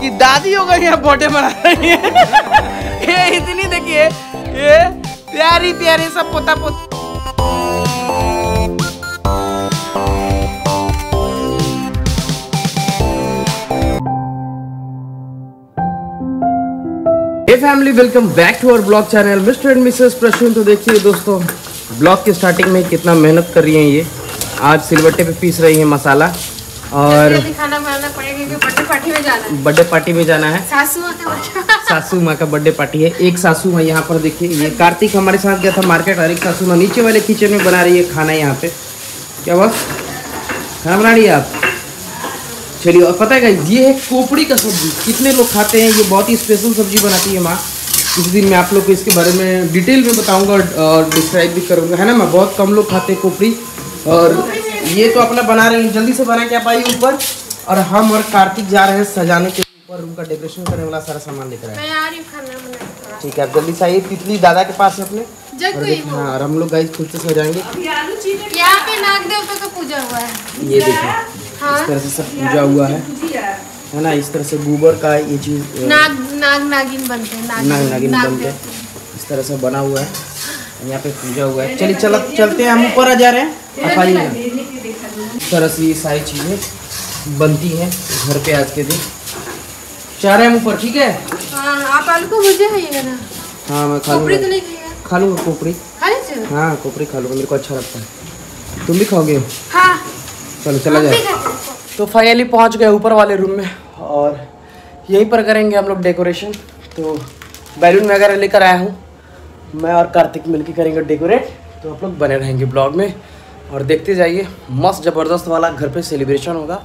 कि दादी हो गई यहाँ बर्थडे मना रही है। ये इतनी देखिए, ये प्यारी प्यारी सब पोता पोता। Family welcome back to our blog channel Mister and Missus प्रश्न तो देखिए दोस्तों ब्लॉग की स्टार्टिंग में कितना मेहनत कर रही हैं ये। आज सिलबट्टे पे पीस रही है मसाला। और खाना बनाना पड़ेगा बर्थडे पार्टी में जाना है। बर्थडे पार्टी में जाना है। सासू माँ का बर्थडे सासू माँ का बर्थडे पार्टी है। एक सासू माँ यहाँ पर देखिए ये कार्तिक हमारे साथ गया था मार्केट और एक सासू माँ नीचे वाले किचन में बना रही है खाना यहाँ पे। क्या बस खाना बना रही है आप? चलिए और पता है ये है कोपड़ी का सब्ज़ी। कितने लोग खाते हैं? ये बहुत ही स्पेशल सब्ज़ी बनाती है माँ। इस दिन मैं आप लोग को इसके बारे में डिटेल में बताऊँगा और डिस्क्राइब भी करूँगा। है ना माँ? बहुत कम लोग खाते हैं कोपड़ी और ये तो अपना बना रहे हैं जल्दी से बना क्या पाई ऊपर? और हम और कार्तिक जा रहे हैं सजाने के ऊपर रूम का डेकोरेशन करने वाला सारा सामान लेकर आए। मैं आ रही हूँ खाना बनाने ठीक है आप जल्दी से आइए तितली दादा के पास है अपने। और हाँ और हम लोग गाइस खुद से सजाएँगे। यहाँ पे नाग देवता का पूजा हुआ है। ये देखिए हाँ। इस तरह से सब पूजा हुआ है। है ना इस तरह से गोबर का ये चीज़ नाग नाग नागिन बनते हैं नाग नाग नागिन बनते देवता। इस तरह से बना हुआ है यहाँ पे पूजा हुआ है। चलिए चल चलते हैं हम ऊपर आ जा रहे हैं। आप तरह से ये सारी चीज़ें बनती हैं घर पे आज के दिन। रहे हैं ऊपर ठीक है? हाँ आप आलू को भुजे खाइएगा ना। हाँ मैं खा तो लूँगा। नहीं खा लूँगा लीजिए हाँ कोपड़ी खा लूँगा मेरे को अच्छा लगता है। तुम भी खाओगे? हाँ। चलो चला जाए। तो फाइनली पहुँच गए ऊपर वाले रूम में और यहीं पर करेंगे हम लोग डेकोरेशन तो बैलून वगैरह लेकर आया हूँ मैं और कार्तिक मिलके करेंगे डेकोरेट तो आप लोग बने रहेंगे ब्लॉग में। और देखते जाइए, मस्त ज़बरदस्त वाला घर पे सेलिब्रेशन होगा।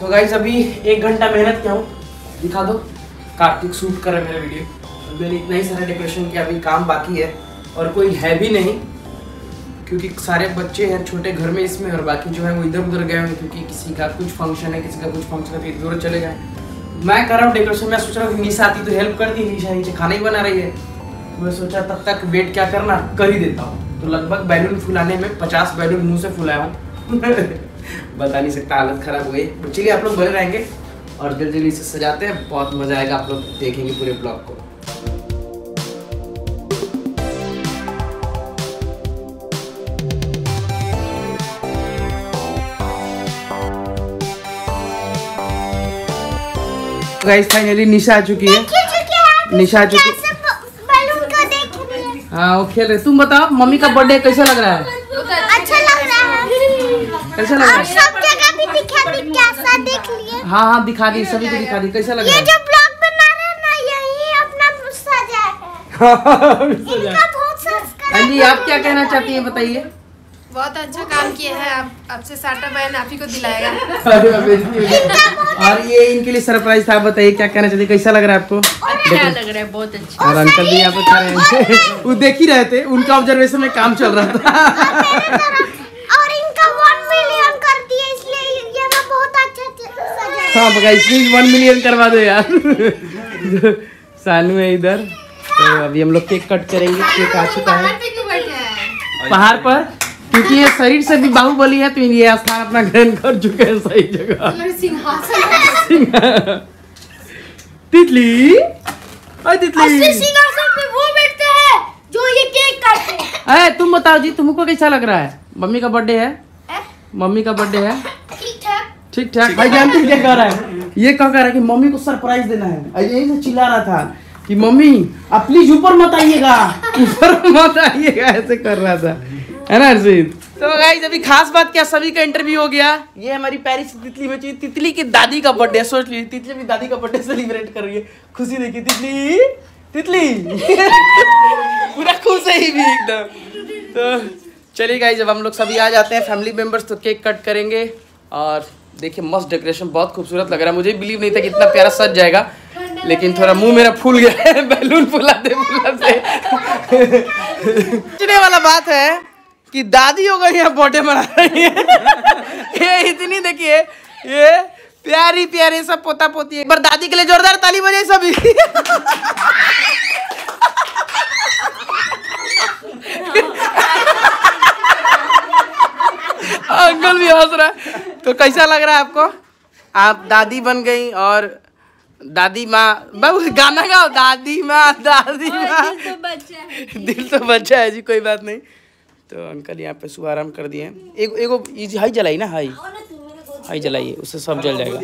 तो गाइज़ अभी एक घंटा मेहनत किया हूँ। दिखा दो। कार्तिक शूट करे मेरे वीडियो मैंने इतना ही सारा डेकोरेशन किया, अभी काम बाकी है। और कोई है भी नहीं, क्योंकि सारे बच्चे हैं, छोटे घर में इसमें, और बाकी जो है वो इधर उधर गए हैं, क्योंकि किसी का कुछ फ़ंक्शन है, किसी का कुछ फ़ंक्शन है तो इधर उधर चले गए मैं कर रहा हूँ डेकोरेशन मैं सोच रहा हूँ निशा आती तो हेल्प करती निशा नीचे खाना ही बना रही है। तो मैं सोचा तब तक वेट क्या करना कर ही देता हूँ। तो लगभग बैलून फुलाने में पचास बैलून मुँह से फुलाया हूँ। बता नहीं सकता हालत खराब हो गई। तो चलिए आप लोग बने रहेंगे और जल्दी जल्दी इसे सजाते हैं। बहुत मज़ा आएगा आप लोग देखेंगे पूरे ब्लॉग को। गाइस फाइनली निशा आ चुकी है। निशा आ चुकी रही है हाँ वो खेल रहे। तुम बताओ मम्मी का बर्थडे कैसा लग रहा है? अच्छा लग रहा है। कैसा लग रहा है? सब जगह भी दिखा दी कैसा देख लिए। हाँ हाँ दिखा दी सभी को दिखा दी कैसा लग ये रहा जो ब्लॉग बना रहे हैं ना यही अपना सजा है है। इनका बहुत सब्सक्राइब हाँ जी आप क्या कहना चाहती हैं बताइए। बहुत अच्छा काम किया है आप आपसे साटा बहन आप ही को दिलाएगा। और ये इनके लिए सरप्राइज़ था बताइए क्या कहना चाहती कैसा लग रहा है आपको? अच्छा लग रहा है? बहुत अच्छा। और अंकल भी यहाँ पे खड़े हैं। वो देख ही रहे थे उनका ऑब्जर्वेशन में काम चल रहा था। और इनका वन मिलियन कर दिए इसलिए ये मैं बहुत अच्छा सजा हाँ। बगा प्लीज़ वन मिलियन करवा दो यार। सानू है इधर। तो अभी हम लोग केक कट करेंगे। केक आ चुका है। क्यों पहाड़ पर। क्योंकि ये शरीर से भी बाहुबली है तो ये स्थान अपना ग्रहण कर चुके हैं सही जगह। सिंहासन तितली। अरे तितली सिंहासन पे वो बैठते हैं जो ये केक काटते हैं। अरे तुम बताओ जी तुमको कैसा लग रहा है? मम्मी का बर्थडे है? मम्मी का बर्थडे है? ठीक ठाक। ठीक ठाक। भाई जानते हैं क्या कह रहा है? ये क्या कह रहा है कि मम्मी को सरप्राइज़ देना है। और यही से चिल्ला रहा था कि मम्मी आप प्लीज़ ऊपर मत आइएगा। ऊपर मत आइएगा ऐसे कर रहा था। है ना हर्षित? तो गाइस अभी खास बात क्या सभी का इंटरव्यू हो गया? ये हमारी पेरिस तितली में चाहिए तितली की दादी का बर्थडे सोच लीजिए तितली भी दादी का बर्थडे सेलिब्रेट कर रही है। खुशी देखिए तितली तितली। पूरा खुश है ही भी एकदम। तो चलिए गाइस जब हम लोग सभी आ जाते हैं फैमिली मेंबर्स तो केक कट करेंगे। और देखिए मस्त डेकोरेशन बहुत खूबसूरत लग रहा है। मुझे बिलीव नहीं था कि इतना प्यारा सज जाएगा। लेकिन थोड़ा मुँह मेरा फूल गया है बैलून फुलाते फुलाते वाला बात है कि दादी हो गई यहाँ बर्थडे मना रही है। ये इतनी देखिए ये प्यारी प्यारी सब पोता पोती है। एक बार दादी के लिए जोरदार ताली बजाई सभी। अंकल भी हंस रहा है। तो कैसा लग रहा है आपको? आप दादी बन गई और दादी माँ बस गाना गाओ दादी माँ दादी माँ। दिल तो बच्चा है जी कोई बात नहीं। तो अंकल यहाँ पे सुबह आराम कर दिए। एक एगो एगो हाई जलाई ना हाई। हाई जलाइए उससे सब जल जाएगा।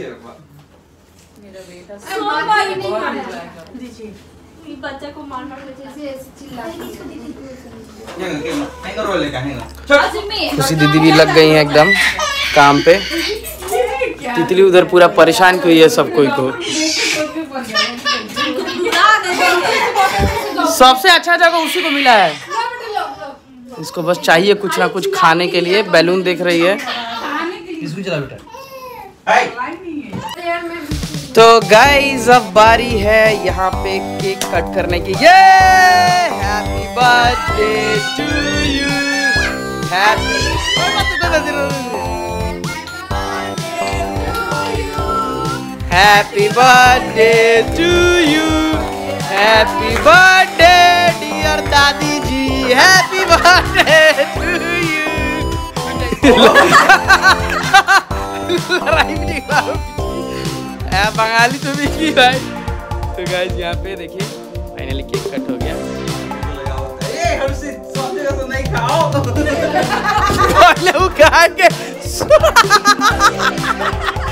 बच्चा को मार मार के जैसे ऐसे चिल्ला हैंगर रोल लेगा हैंगर खुशी दीदी भी लग गई हैं एकदम काम पे। तितली उधर पूरा परेशान की हुई है सब कोई को। सबसे अच्छा जगह उसी को मिला है। इसको बस चाहिए कुछ ना कुछ खाने के लिए। बैलून देख रही है। इसको चला बेटा। तो गाइस अब बारी है यहाँ पे केक कट करने की। ये happy birthday to you happy birthday to you happy birthday dear Dadi ji happy birthday to you मारो आ, बंगाली तो भी की भाई तो गाइस यहाँ पे देखिए फाइनली केक कट हो गया। ए हर्षित नहीं खाओ।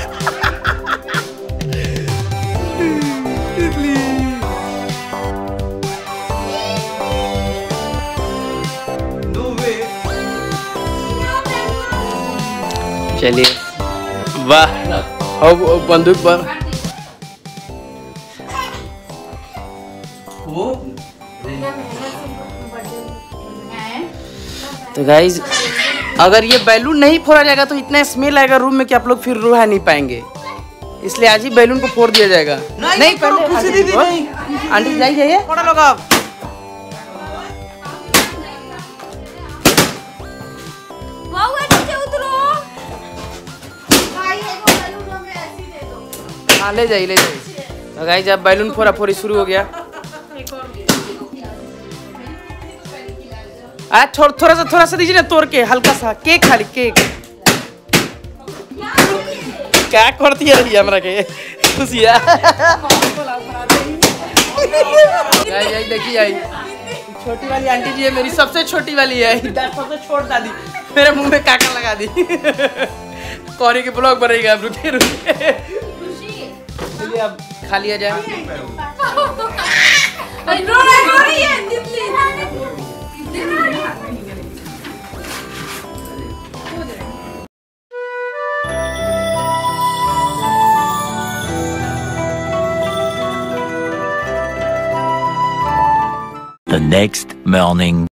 चलिए। वाह। अब बंदूक पर तो गाइज़ अगर ये बैलून नहीं फोड़ा जाएगा तो इतना स्मेल आएगा रूम में कि आप लोग फिर रह नहीं पाएँगे। इसलिए आज ही बैलून को फोड़ दिया जाएगा। नहीं करो, पहले खुशी आंटी दीदी, को- नहीं। आंटी जाइए हाँ ले जाइए ले जाइए। तो गाइज़ अब बैलून फोरा फोरी शुरू हो गया। आ थोड़ा थोड़ा सा थोड़ा सा दीजिए ना तोड़ के, हल्का सा। केक खाली, केक। क्या करती है रही हमरा के? खुशिया। देखिए आई छोटी वाली आंटी जी है मेरी, सबसे छोटी वाली है। सबसे छोट दादी। मेरे मुँह में काका लगा दी। कौरी के ब्लॉग बनेगा रुके रुके। चलिए अब खा लिया जाए The next morning.